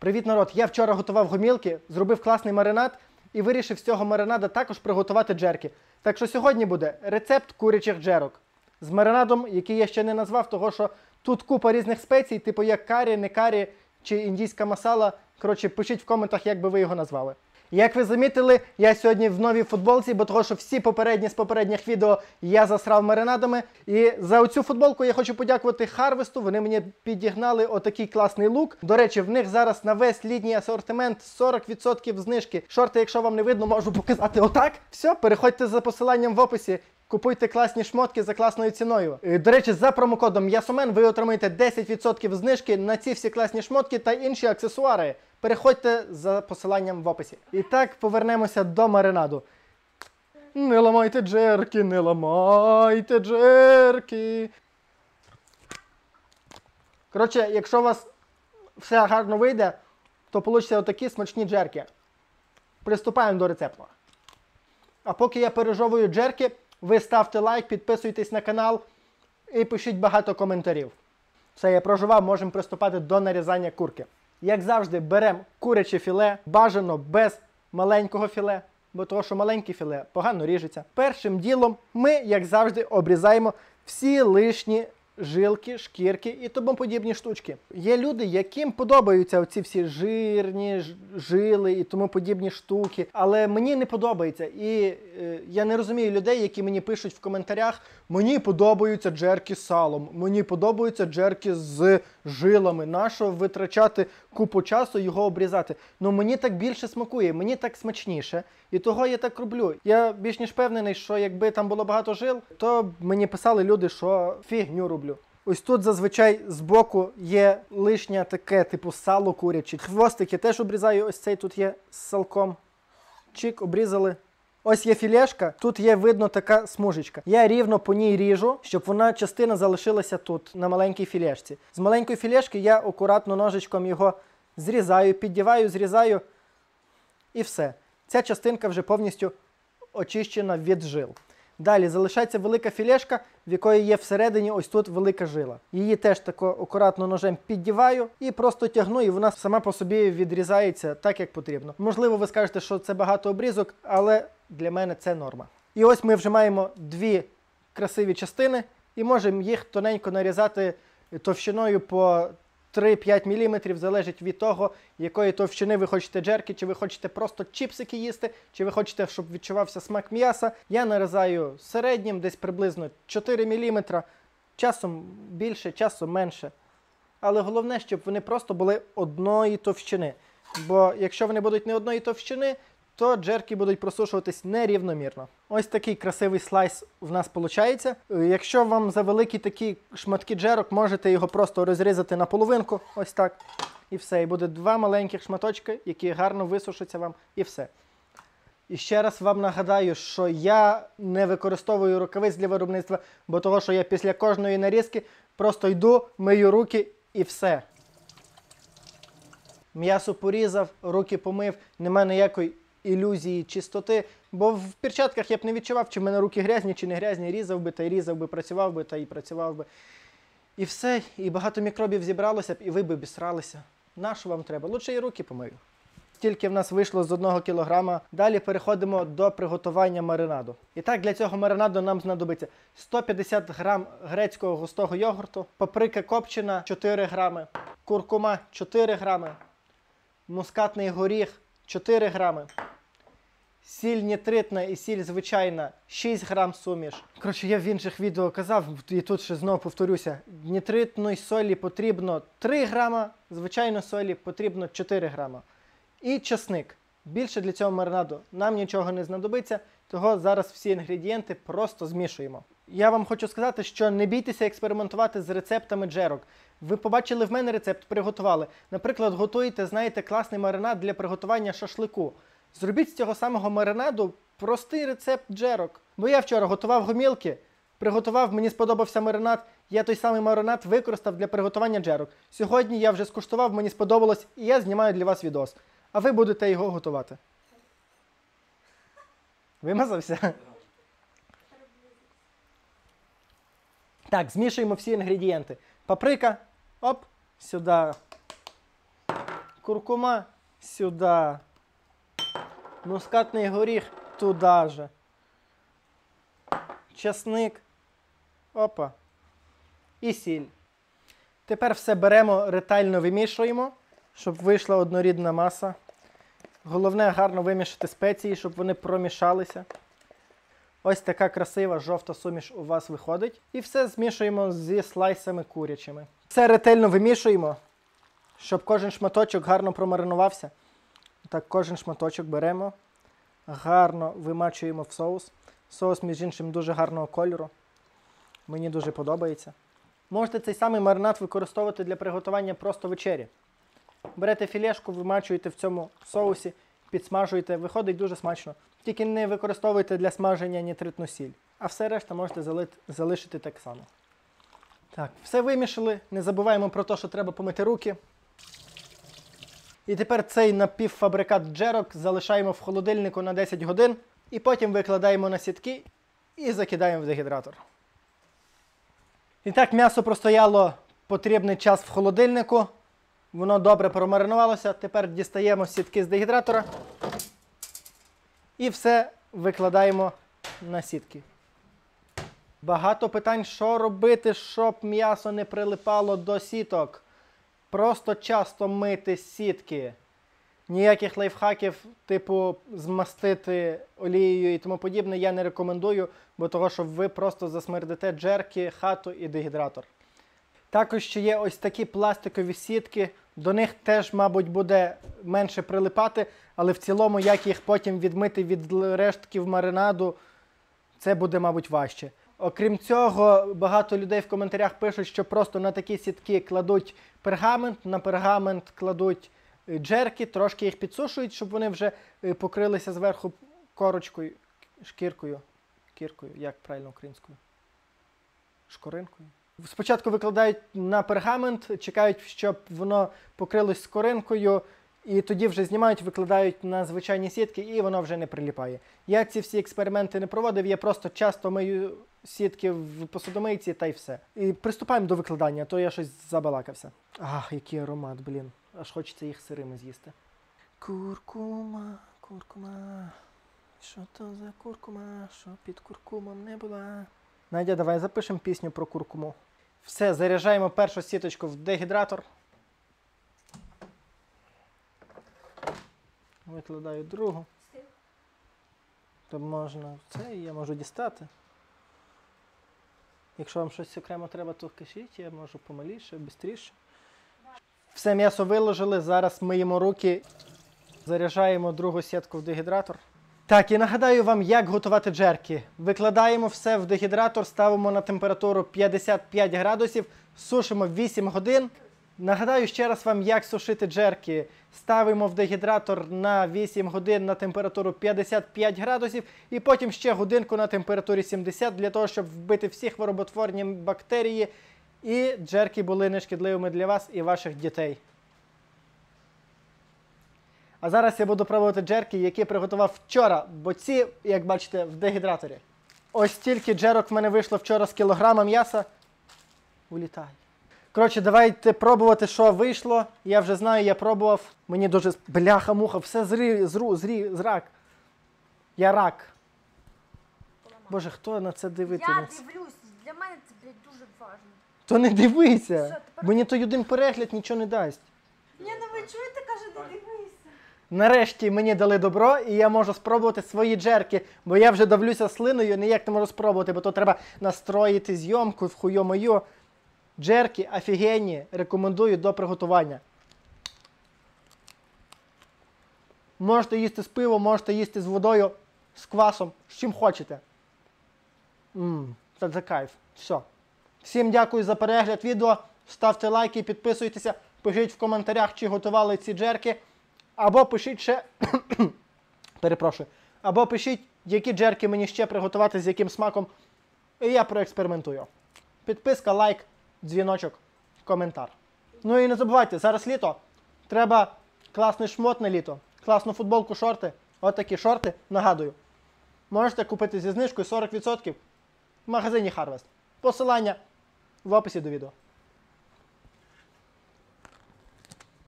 Привіт, народ! Я вчора готував гомілки, зробив класний маринад і вирішив з цього маринада також приготувати джерки. Так що сьогодні буде рецепт курячих джерок з маринадом, який я ще не назвав, того що тут купа різних спецій, типу як карі, не карі чи індійська масала. Коротше, пишіть в коментах, як би ви його назвали. Як ви замітили, я сьогодні в новій футболці, бо того, що всі попередні з попередніх відео я засрав маринадами. І за оцю футболку я хочу подякувати Харвесту. Вони мені підігнали отакий класний лук. До речі, в них зараз на весь літній асортимент 40% знижки. Шорти, якщо вам не видно, можу показати отак. Все, переходьте за посиланням в описі. Купуйте класні шмотки за класною ціною. Е, До речі, за промокодом Ясомен ви отримаєте 10% знижки на ці всі класні шмотки та інші аксесуари. Переходьте за посиланням в описі. І так повернемося до маринаду. Не ламайте джерки, не ламайте джерки. Коротше, якщо у вас все гарно вийде, то получаться отакі смачні джерки. Приступаємо до рецепту. А поки я пережовую джерки, ви ставте лайк, підписуйтесь на канал і пишіть багато коментарів. Все, я проживав, можемо приступати до нарізання курки. Як завжди, беремо куряче філе, бажано без маленького філе, бо того, що маленьке філе погано ріжеться. Першим ділом ми, як завжди, обрізаємо всі лишні жилки, шкірки і тому подібні штучки. Є люди, яким подобаються оці всі жирні жили і тому подібні штуки, але мені не подобається. І е, я не розумію людей, які мені пишуть в коментарях: мені подобаються джерки з салом, мені подобаються джерки з жилами. Нащо витрачати купу часу його обрізати? Ну мені так більше смакує, мені так смачніше. І того я так роблю. Я більш ніж впевнений, що якби там було багато жил, то мені писали люди, що фігню роблю. Ось тут зазвичай збоку є лишнє таке, типу сало куряче. Хвостики теж обрізаю. Ось цей тут є з салком. Чик, обрізали. Ось є філешка, тут є видно така смужечка. Я рівно по ній ріжу, щоб вона частина залишилася тут, на маленькій філешці. З маленької філешки я акуратно ножичком його зрізаю, піддіваю, зрізаю і все. Ця частинка вже повністю очищена від жил. Далі залишається велика філешка, в якої є всередині ось тут велика жила. Її теж тако акуратно ножем піддіваю і просто тягну, і вона сама по собі відрізається так, як потрібно. Можливо, ви скажете, що це багато обрізок, але для мене це норма. І ось ми вже маємо дві красиві частини, і можемо їх тоненько нарізати товщиною по 3-5 мм, залежить від того, якої товщини ви хочете джерки, чи ви хочете просто чіпсики їсти, чи ви хочете, щоб відчувався смак м'яса. Я нарізаю середнім, десь приблизно 4 мм, часом більше, часом менше. Але головне, щоб вони просто були одної товщини. Бо якщо вони будуть не одної товщини, то джерки будуть просушуватись нерівномірно. Ось такий красивий слайс в нас виходить. Якщо вам за великі такі шматки джерок, можете його просто розрізати на половинку, ось так. І все. І буде два маленьких шматочки, які гарно висушаться вам, і все. І ще раз вам нагадаю, що я не використовую рукавиць для виробництва, бо того, що я після кожної нарізки просто йду, мию руки і все. М'ясо порізав, руки помив, нема ніякої ілюзії чистоти. Бо в перчатках я б не відчував, чи в мене руки грязні, чи не грязні, різав би та й різав би, працював би та й працював би. І все, і багато мікробів зібралося б, і ви б обісралися. Нащо вам треба? Лучше і руки помию. Тільки в нас вийшло з одного кілограма. Далі переходимо до приготування маринаду. І так, для цього маринаду нам знадобиться 150 грам грецького густого йогурту, паприка копчена 4 грами, куркума 4 грами, мускатний горіх 4 грами, сіль нітритна і сіль звичайна 6 грам суміш. Коротше, я в інших відео казав, і тут ще знову повторюся: нітритної солі потрібно 3 грама, звичайної солі потрібно 4 грама. І часник. Більше для цього маринаду нам нічого не знадобиться, того зараз всі інгредієнти просто змішуємо. Я вам хочу сказати, що не бійтеся експериментувати з рецептами джерок. Ви побачили в мене рецепт, приготували. Наприклад, готуєте, знаєте, класний маринад для приготування шашлику. Зробіть з цього самого маринаду простий рецепт джерок. Бо я вчора готував гомілки, приготував, мені сподобався маринад. Я той самий маринад використав для приготування джерок. Сьогодні я вже скуштував, мені сподобалось, і я знімаю для вас відос. А ви будете його готувати. Вимазався? Так, змішуємо всі інгредієнти. Паприка, оп, сюди Куркума сюди. Мускатний горіх туди же. Часник. Опа. І сіль. Тепер все беремо, ретельно вимішуємо, щоб вийшла однорідна маса. Головне гарно вимішати спеції, щоб вони промішалися. Ось така красива жовта суміш у вас виходить. І все змішуємо зі слайсами курячими. Все ретельно вимішуємо, щоб кожен шматочок гарно промаринувався. Так, кожен шматочок беремо, гарно вимачуємо в соус. Соус, між іншим, дуже гарного кольору. Мені дуже подобається. Можете цей самий маринад використовувати для приготування просто вечері. Берете філешку, вимачуєте в цьому соусі, підсмажуєте, виходить дуже смачно. Тільки не використовуйте для смаження нітритну сіль. А все решта можете залити, залишити так само. Так, все вимішали. Не забуваємо про те, що треба помити руки. І тепер цей напівфабрикат джерок залишаємо в холодильнику на 10 годин і потім викладаємо на сітки і закидаємо в дегідратор. І так, м'ясо простояло потрібний час в холодильнику. Воно добре промаринувалося. Тепер дістаємо сітки з дегідратора і все викладаємо на сітки. Багато питань, що робити, щоб м'ясо не прилипало до сіток. Просто часто мити сітки. Ніяких лайфхаків, типу змастити олією і тому подібне, я не рекомендую, бо того, що ви просто засмердите джерки, хату і дегідратор. Також ще є ось такі пластикові сітки. До них теж, мабуть, буде менше прилипати, але в цілому, як їх потім відмити від рештків маринаду, це буде, мабуть, важче. Окрім цього, багато людей в коментарях пишуть, що просто на такі сітки кладуть пергамент, на пергамент кладуть е, джерки, трошки їх підсушують, щоб вони вже е, покрилися зверху корочкою, шкіркою. Кіркою, як правильно українською? Шкоринкою. Спочатку викладають на пергамент, чекають, щоб воно покрилось скоринкою, і тоді вже знімають, викладають на звичайні сітки, і воно вже не приліпає. Я ці всі експерименти не проводив, я просто часто мию сітки в посудомийці та й все. І приступаємо до викладання, то я щось забалакався. Ах, який аромат, блін. Аж хочеться їх сирими з'їсти. Куркума, куркума. Що то за куркума? Що під куркумом не була? Надя, давай запишемо пісню про куркуму. Все, заряджаємо першу сіточку в дегідратор. Викладаю другу. То можна це я можу дістати. Якщо вам щось окремо треба, то кажіть, я можу помаліше, швидше. Все м'ясо виложили, зараз миємо руки, заряджаємо другу сітку в дегідратор. Так, і нагадаю вам, як готувати джерки. Викладаємо все в дегідратор, ставимо на температуру 55 градусів, сушимо 8 годин. Нагадаю ще раз вам, як сушити джерки. Ставимо в дегідратор на 8 годин на температуру 55 градусів і потім ще годинку на температурі 70 для того, щоб вбити всі хвороботворні бактерії і джерки були нешкідливими для вас і ваших дітей. А зараз я буду пробувати джерки, які приготував вчора, бо ці, як бачите, в дегідраторі. Ось стільки джерок в мене вийшло вчора з кілограма м'яса. Улітай. Коротше, давайте пробувати, що вийшло. Я вже знаю, я пробував. Мені дуже бляха-муха, все зрі, зру, зрі, зрак. Я рак. Боже, хто на це Я дивлюсь, для мене це, блядь, дуже важливо. То не дивися. Все, тепер- Мені той один перегляд нічого не дасть. Ні, ну ви чуєте, каже, не дивися. Нарешті мені дали добро, і я можу спробувати свої джерки, бо я вже давлюся слиною, ніяк не можу спробувати, бо то треба настроїти зйомку в хуйо-мою. Джерки офігенні, рекомендую до приготування. Можете їсти з пивом, можете їсти з водою, з квасом, з чим хочете. Ммм, це за кайф. Все. Всім дякую за перегляд відео. Ставте лайки, підписуйтеся, пишіть в коментарях, чи готували ці джерки. Або пишіть ще. Перепрошую. Або пишіть, які джерки мені ще приготувати, з яким смаком. І я проекспериментую. Підписка, лайк, дзвіночок, коментар. Ну і не забувайте, зараз літо. Треба класний шмот на літо, класну футболку, шорти. От такі шорти, нагадую. Можете купити зі знижкою 40% в магазині Harvest. Посилання в описі до відео.